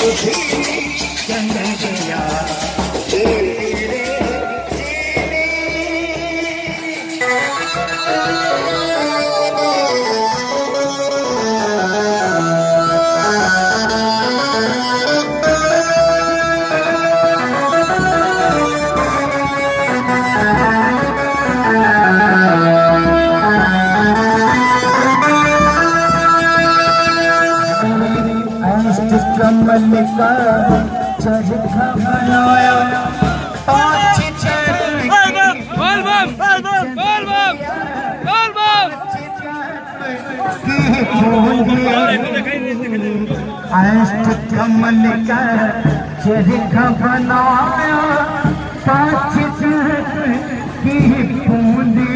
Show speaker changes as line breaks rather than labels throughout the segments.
风吹向南边呀，哎哎哎哎哎。का चरखा बनाया पाँच अष्ट कमल का चरखा बनाया पाँच की बूंदी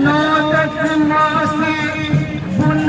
नौदस मासी बुन